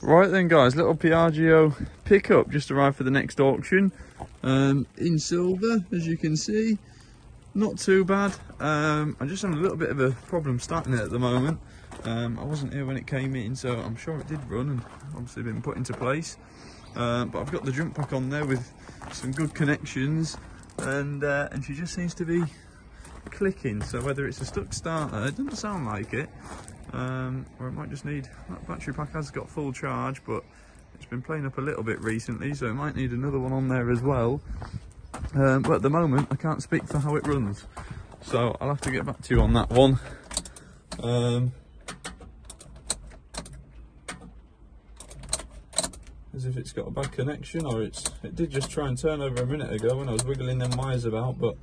Right then guys, little Piaggio pickup just arrived for the next auction. Um, in silver, as you can see. Not too bad. Um, I'm just having a little bit of a problem starting it at the moment. Um, I wasn't here when it came in, so I'm sure it did run and obviously been put into place. Um, but I've got the jump pack on there with some good connections and uh, and she just seems to be clicking. So whether it's a stuck starter, it doesn't sound like it. Um, or it might just need, that battery pack has got full charge, but it's been playing up a little bit recently, so it might need another one on there as well. Um, but at the moment, I can't speak for how it runs. So I'll have to get back to you on that one. Um, as if it's got a bad connection or it's it did just try and turn over a minute ago when I was wiggling them wires about but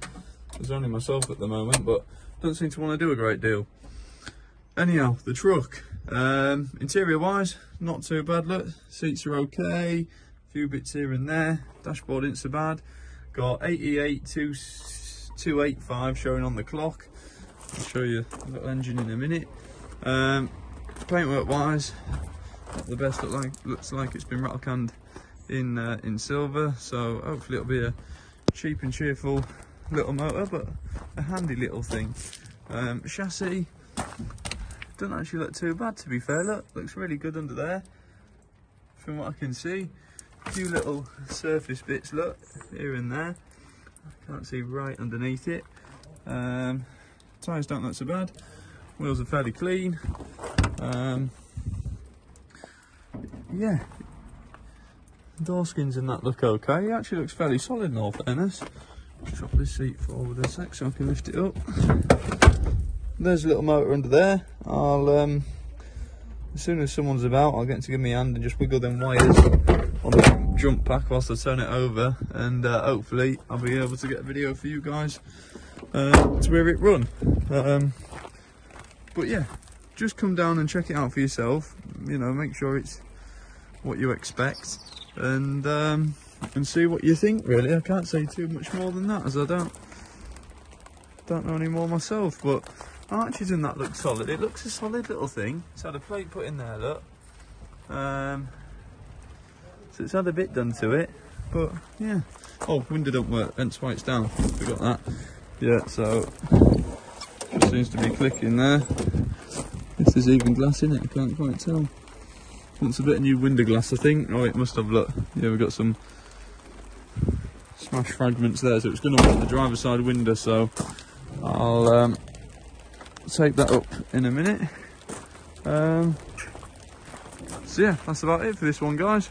there's only myself at the moment but don't seem to want to do a great deal. Anyhow the truck. Um, interior wise not too bad look seats are okay a few bits here and there dashboard isn't so bad. Got 88 to 285 showing on the clock. I'll show you the engine in a minute. Um, paintwork wise the best look like looks like it's been rattle canned in uh, in silver so hopefully it'll be a cheap and cheerful little motor but a handy little thing. Um, chassis doesn't actually look too bad to be fair. Look looks really good under there from what I can see. A few little surface bits look here and there. I can't see right underneath it. Um, tyres don't look so bad. Wheels are fairly clean. Um, yeah. Door skins and that look okay. It actually looks fairly solid in all fairness Drop this seat forward a sec so I can lift it up. There's a little motor under there. I'll um as soon as someone's about I'll get to give me a hand and just wiggle them wires on the jump pack whilst I turn it over and uh, hopefully I'll be able to get a video for you guys uh, to hear it run. Um, but yeah just come down and check it out for yourself. You know make sure it's what you expect and um, and see what you think really. I can't say too much more than that as I don't don't know any more myself but arches and that look solid. It looks a solid little thing. It's had a plate put in there look. Um, so it's had a bit done to it but yeah. Oh window don't work. Hence why it's down. Forgot that. Yeah so just seems to be clicking there. This is even glass in it? I can't quite tell. Wants a bit of new window glass, I think. Oh, it must have, look. Yeah, we've got some fragments there, so it's going to want the driver's side window, so I'll um, take that up in a minute. Um, so yeah, that's about it for this one, guys.